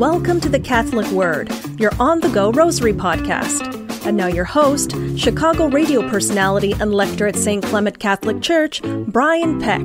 Welcome to the Catholic Word, your on the go rosary podcast. And now, your host, Chicago radio personality and lector at St. Clement Catholic Church, Brian Peck.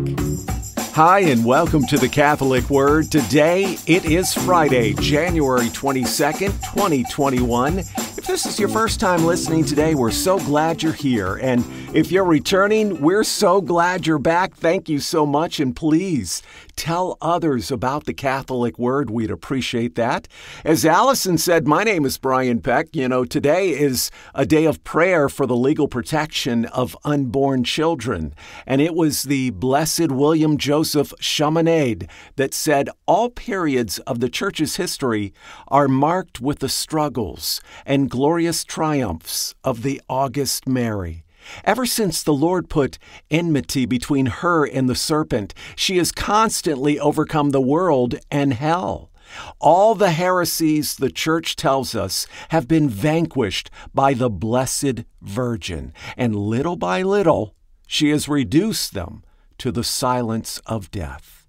Hi, and welcome to the Catholic Word. Today, it is Friday, January 22nd, 2021. If this is your first time listening today, we're so glad you're here. And if you're returning, we're so glad you're back. Thank you so much. And please tell others about the Catholic Word. We'd appreciate that. As Allison said, my name is Brian Peck. You know, today is a day of prayer for the legal protection of unborn children. And it was the Blessed William Joseph Chaminade that said all periods of the Church's history are marked with the struggles and glorious triumphs of the August Mary. Ever since the Lord put enmity between her and the serpent, she has constantly overcome the world and hell. All the heresies, the church tells us, have been vanquished by the Blessed Virgin, and little by little, she has reduced them to the silence of death.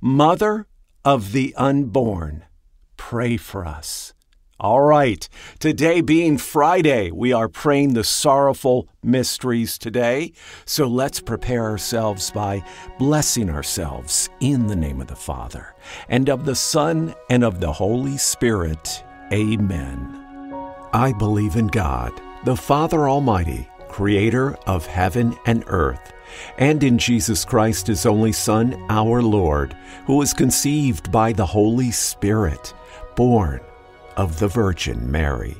Mother of the unborn, pray for us. All right, today being Friday, we are praying the sorrowful mysteries today. So let's prepare ourselves by blessing ourselves in the name of the Father, and of the Son, and of the Holy Spirit. Amen. I believe in God, the Father Almighty, creator of heaven and earth, and in Jesus Christ, his only Son, our Lord, who was conceived by the Holy Spirit, born of the Virgin Mary.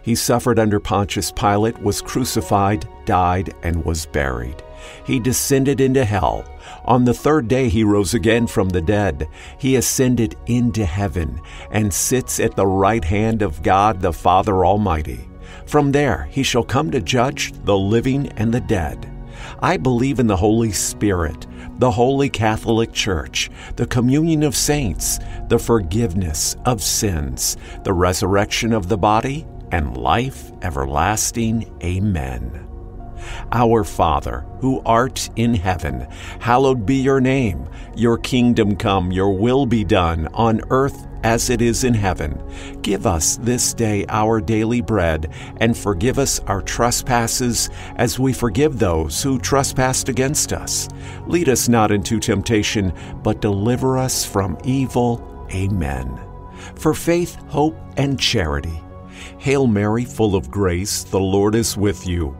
He suffered under Pontius Pilate, was crucified, died, and was buried. He descended into hell. On the third day he rose again from the dead. He ascended into heaven and sits at the right hand of God the Father Almighty. From there he shall come to judge the living and the dead. I believe in the Holy Spirit, the Holy Catholic Church, the communion of saints, the forgiveness of sins, the resurrection of the body, and life everlasting. Amen. Our Father, who art in heaven, hallowed be your name. Your kingdom come, your will be done, on earth as it is in heaven. Give us this day our daily bread, and forgive us our trespasses as we forgive those who trespass against us. Lead us not into temptation, but deliver us from evil. Amen. For faith, hope, and charity. Hail Mary, full of grace, the Lord is with you.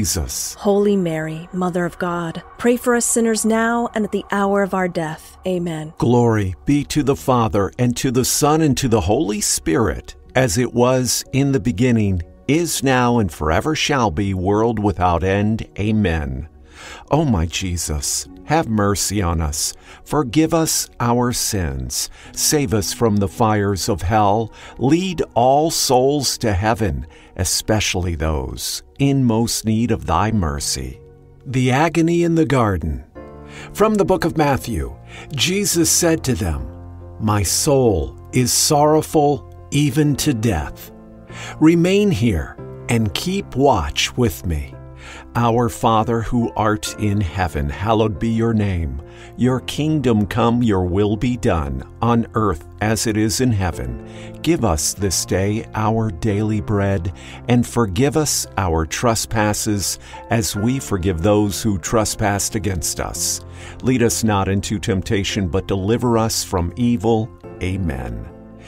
Jesus. Holy Mary, Mother of God, pray for us sinners now and at the hour of our death. Amen. Glory be to the Father, and to the Son, and to the Holy Spirit, as it was in the beginning, is now, and forever shall be, world without end. Amen. O oh, my Jesus, have mercy on us. Forgive us our sins. Save us from the fires of hell. Lead all souls to heaven, especially those in most need of thy mercy. The agony in the garden. From the book of Matthew, Jesus said to them, My soul is sorrowful even to death. Remain here and keep watch with me. Our Father who art in heaven, hallowed be your name. Your kingdom come, your will be done, on earth as it is in heaven. Give us this day our daily bread, and forgive us our trespasses, as we forgive those who trespass against us. Lead us not into temptation, but deliver us from evil. Amen.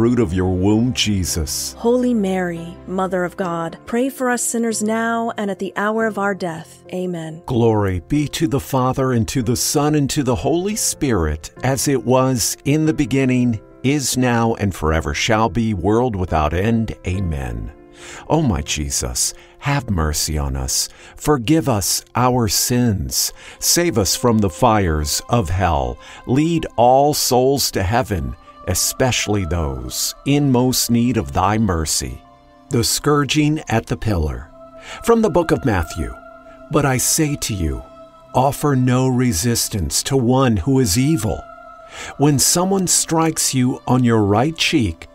of your womb, Jesus. Holy Mary, Mother of God, pray for us sinners now and at the hour of our death. Amen. Glory be to the Father, and to the Son, and to the Holy Spirit, as it was in the beginning, is now, and forever shall be, world without end. Amen. O oh my Jesus, have mercy on us. Forgive us our sins. Save us from the fires of hell. Lead all souls to heaven, especially those in most need of thy mercy. The scourging at the pillar. From the book of Matthew. But I say to you, offer no resistance to one who is evil. When someone strikes you on your right cheek,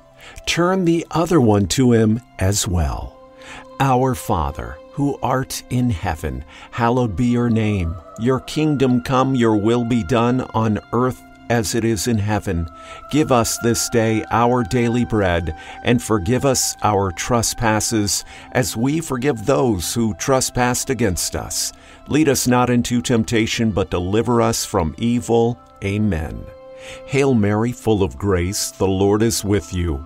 turn the other one to him as well. Our Father, who art in heaven, hallowed be your name. Your kingdom come, your will be done on earth as it is in heaven. Give us this day our daily bread, and forgive us our trespasses, as we forgive those who trespass against us. Lead us not into temptation, but deliver us from evil. Amen. Hail Mary, full of grace, the Lord is with you.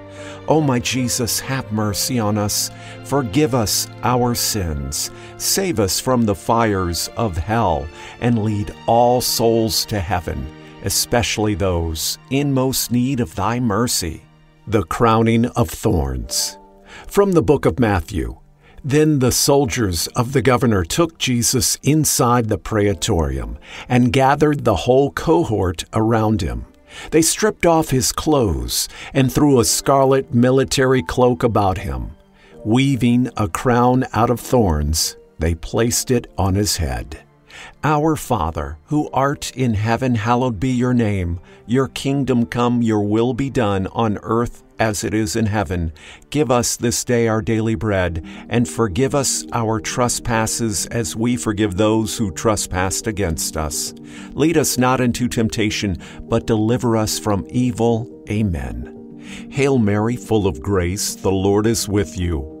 O oh, my Jesus, have mercy on us. Forgive us our sins. Save us from the fires of hell, and lead all souls to heaven, especially those in most need of thy mercy. The crowning of thorns. From the book of Matthew. Then the soldiers of the governor took Jesus inside the praetorium and gathered the whole cohort around him. They stripped off his clothes and threw a scarlet military cloak about him. Weaving a crown out of thorns, they placed it on his head. Our Father, who art in heaven, hallowed be your name. Your kingdom come, your will be done on earth as it is in heaven. Give us this day our daily bread, and forgive us our trespasses as we forgive those who trespass against us. Lead us not into temptation, but deliver us from evil. Amen. Hail Mary, full of grace, the Lord is with you.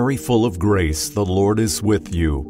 Mary, full of grace, the Lord is with you.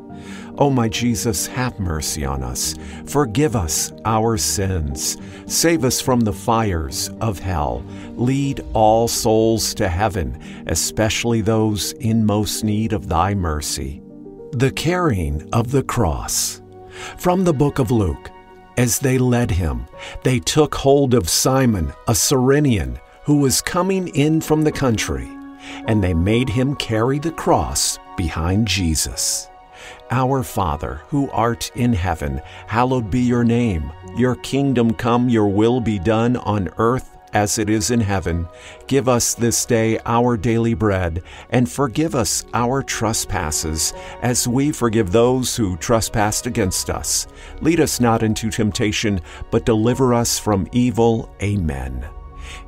O oh, my Jesus, have mercy on us. Forgive us our sins. Save us from the fires of hell. Lead all souls to heaven, especially those in most need of thy mercy. The carrying of the cross. From the book of Luke. As they led him, they took hold of Simon, a Cyrenian, who was coming in from the country, and they made him carry the cross behind Jesus. Our Father, who art in heaven, hallowed be your name. Your kingdom come, your will be done on earth as it is in heaven. Give us this day our daily bread, and forgive us our trespasses, as we forgive those who trespass against us. Lead us not into temptation, but deliver us from evil. Amen.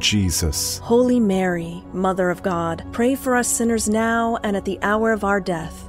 Jesus. Holy Mary, Mother of God, pray for us sinners now and at the hour of our death.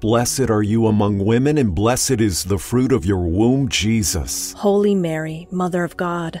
Blessed are you among women, and blessed is the fruit of your womb, Jesus. Holy Mary, Mother of God,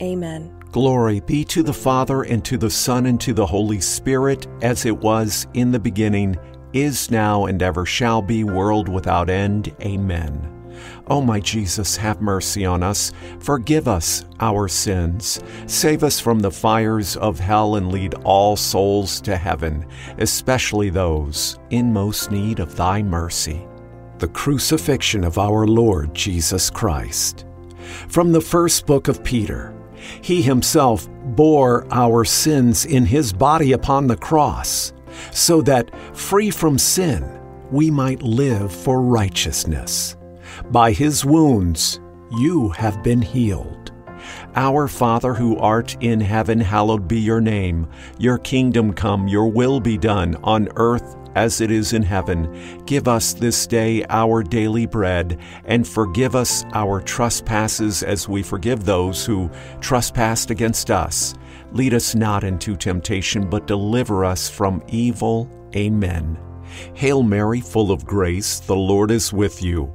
Amen. Glory be to the Father, and to the Son, and to the Holy Spirit, as it was in the beginning, is now, and ever shall be, world without end. Amen. O oh, my Jesus, have mercy on us. Forgive us our sins. Save us from the fires of hell and lead all souls to heaven, especially those in most need of thy mercy. The crucifixion of our Lord Jesus Christ. From the first book of Peter, he himself bore our sins in his body upon the cross, so that, free from sin, we might live for righteousness. By his wounds you have been healed. Our Father who art in heaven, hallowed be your name. Your kingdom come, your will be done, on earth as it is in heaven. Give us this day our daily bread, and forgive us our trespasses as we forgive those who trespass against us. Lead us not into temptation, but deliver us from evil. Amen. Hail Mary, full of grace, the Lord is with you.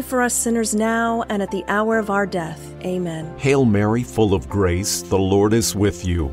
for us sinners now and at the hour of our death. Amen. Hail Mary, full of grace, the Lord is with you.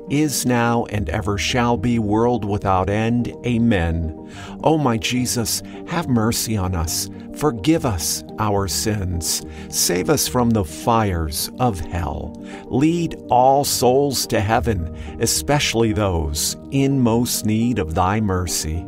is now, and ever shall be, world without end. Amen. O my Jesus, have mercy on us. Forgive us our sins. Save us from the fires of hell. Lead all souls to heaven, especially those in most need of thy mercy.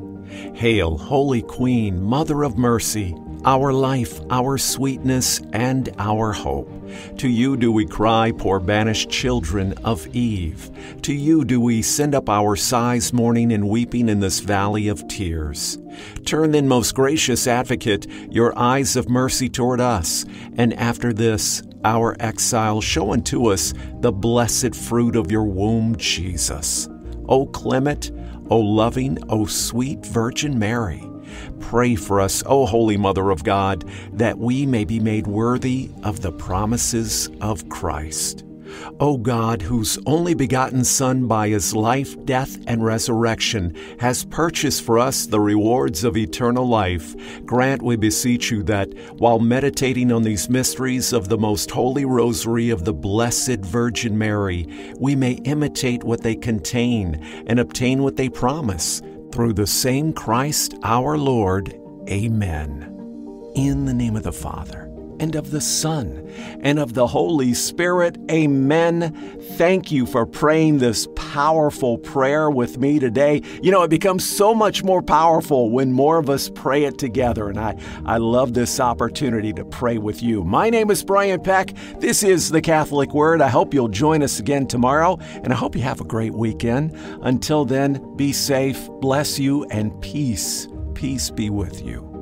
Hail, Holy Queen, Mother of Mercy our life, our sweetness, and our hope. To you do we cry, poor banished children of Eve. To you do we send up our sighs, mourning and weeping in this valley of tears. Turn then, most gracious advocate, your eyes of mercy toward us, and after this, our exile, show unto us the blessed fruit of your womb, Jesus. O clement, O loving, O sweet Virgin Mary, Pray for us, O Holy Mother of God, that we may be made worthy of the promises of Christ. O God, whose only begotten Son, by his life, death, and resurrection, has purchased for us the rewards of eternal life, grant, we beseech you, that while meditating on these mysteries of the most holy rosary of the Blessed Virgin Mary, we may imitate what they contain and obtain what they promise through the same Christ our Lord. Amen. In the name of the Father, and of the Son, and of the Holy Spirit. Amen. Thank you for praying this powerful prayer with me today. You know, it becomes so much more powerful when more of us pray it together, and I, I love this opportunity to pray with you. My name is Brian Peck. This is the Catholic Word. I hope you'll join us again tomorrow, and I hope you have a great weekend. Until then, be safe, bless you, and peace. Peace be with you.